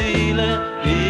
feeling.